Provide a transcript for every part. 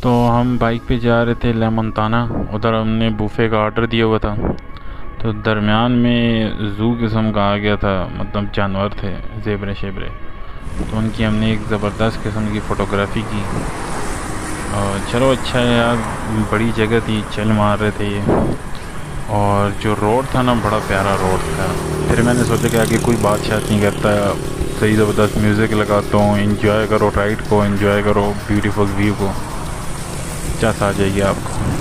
تو ہم بائک پہ جا رہے تھے لیمنتانہ ادھر ہم نے بوفے کا آرڈر دیا ہوا تھا۔ تو درمیان میں زو قسم کا آ گیا تھا مطلب جانور تھے، زیبرے شیبرے۔ تو ان کی ہم نے ایک زبردست قسم کی فوٹوگرافی کی۔ اور چلو اچھا ہے یار، بڑی جگہ تھی، چل مار رہے تھے یہ۔ اور جو روڈ تھا نا، بڑا پیارا روڈ تھا۔ پھر میں نے سوچا کہ آگے کوئی بات شات نہیں کرتا۔ صحیح زبردست میوزک لگاتا ہوں انجوائے کرو رائڈ کو انجوائے کرو بیوٹیفل ویو کو۔ چاس آ جائے گی آپ کو۔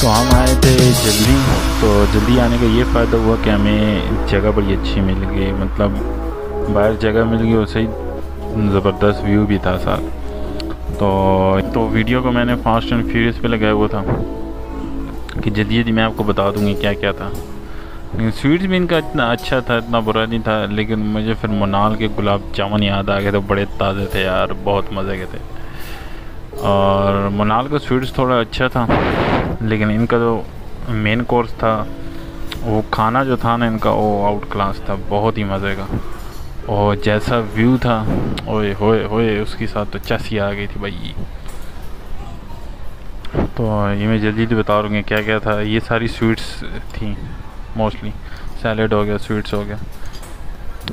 تو ہم آئے تھے جلدی۔ تو جلدی آنے کا یہ فائدہ ہوا کہ ہمیں جگہ بڑی اچھی مل گئی۔ مطلب باہر جگہ مل گئی اور صحیح زبردست ویو بھی تھا ساتھ۔ تو تو ویڈیو کو میں نے فاسٹ اینڈ فیوریس پہ لگایا ہوا تھا کہ جلدی جلدی میں آپ کو بتا دوں گی کیا کیا تھا۔ لیکن سویٹس بھی ان کا اتنا اچھا تھا، اتنا برا نہیں تھا، لیکن مجھے پھر منال کے گلاب جامن یاد آ گئے تھے، بڑے تازے تھے یار، بہت مزے کے تھے۔ اور منال کا سویٹس تھوڑا اچھا تھا۔ لیکن ان کا جو مین کورس تھا، وہ کھانا جو تھا نا ان کا، وہ آؤٹ کلاس تھا، بہت ہی مزے کا۔ اور جیسا ویو تھا، اوئے ہوئے ہوئے، اس کے ساتھ تو چسی آ گئی تھی بھائی۔ تو یہ میں جلدی جلدی بتا رہوں گی کیا کیا تھا۔ یہ ساری سویٹس تھیں موسٹلی سیلیڈ ہو گیا سویٹس ہو گیا۔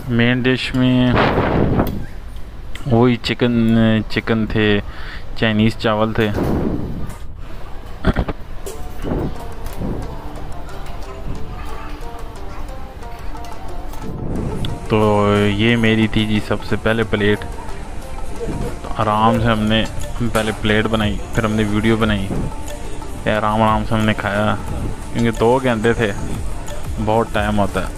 مین ڈش میں وہی چکن چکن تھے چائنیز چاول تھے۔ تو یہ میری تھی جی سب سے پہلے پلیٹ۔ آرام سے ہم نے پہلے پلیٹ بنائی، پھر ہم نے ویڈیو بنائی۔ آرام آرام سے ہم نے کھایا۔ کیونکہ دو گھنٹے تھے، بہت ٹائم ہوتا ہے۔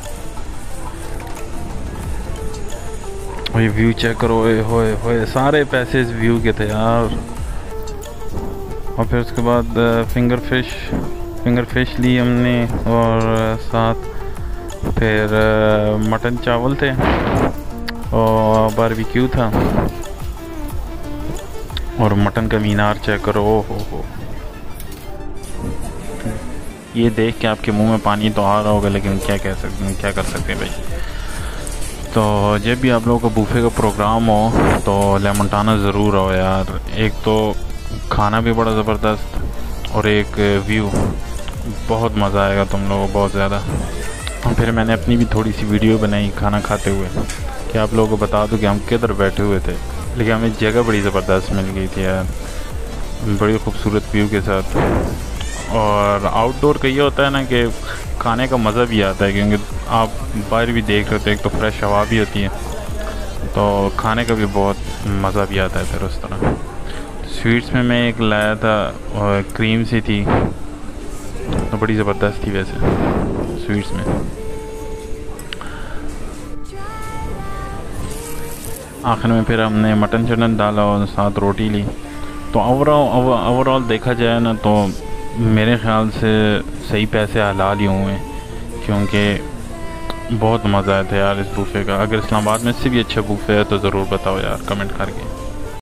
یہ ویو چیک کرو ہوئے ہوئے سارے پیسے اس ویو کے تھے یار۔ اور پھر اس کے بعد فنگر فش فنگر فش لی ہم نے، اور ساتھ پھر مٹن چاول تھے اور باربیکیو تھا اور مٹن کا مینار چیک کرو او ہو ہو۔ یہ دیکھ کے آپ کے منہ میں پانی تو آ رہا ہوگا، لیکن کیا کہہ سکتے ہیں کیا کر سکتے ہیں بھائی؟ تو جب بھی آپ لوگوں کا بوفے کا پروگرام ہو تو لیمنٹانا ضرور ہو یار۔ ایک تو کھانا بھی بڑا زبردست اور ایک ویو بہت مزہ آئے گا تم لوگوں کو، بہت زیادہ۔ اور پھر میں نے اپنی بھی تھوڑی سی ویڈیو بنائی کھانا کھاتے ہوئے کہ آپ لوگوں کو بتا دوں کہ ہم کدھر بیٹھے ہوئے تھے۔ لیکن ہمیں جگہ بڑی زبردست مل گئی تھی یار۔ بڑی خوبصورت ویو کے ساتھ۔ اور آؤٹ ڈور کا یہ ہوتا ہے نا کہ کھانے کا مزہ بھی آتا ہے کیونکہ آپ باہر بھی دیکھ رہے تھے ایک تو فریش ہوا بھی ہوتی ہے۔ تو کھانے کا بھی بہت مزہ بھی آتا ہے پھر اس طرح۔ سویٹس میں میں ایک لایا تھا کریم سی تھی۔ تو بڑی زبردست تھی ویسے۔ سویٹس میں آخر میں پھر ہم نے مٹن چٹن ڈالا اور ساتھ روٹی لی تو اوور اوور آل دیکھا جائے نا تو میرے خیال سے صحیح پیسے حلال ہی ہوئے ہیں کیونکہ بہت مزہ آیا تھا یار اس بوفے کا اگر اسلام آباد میں سے بھی اچھا بوفے ہے تو ضرور بتاؤ یار کمنٹ کر کے